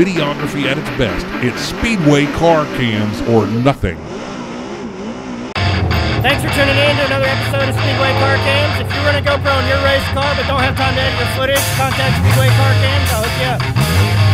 videography at its best. It's Speedway car cams or nothing. Thanks for tuning in to another episode of Speedway Car Cams. If you run a GoPro in your race car but don't have time to edit your footage, contact Speedway Car Cams. I'll hook you up.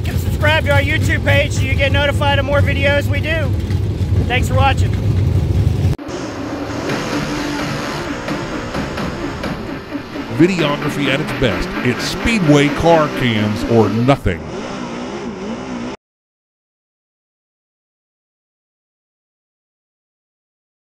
Like and subscribe to our YouTube page so you get notified of more videos we do. Thanks for watching. Videography at its best. It's Speedway car cams or nothing.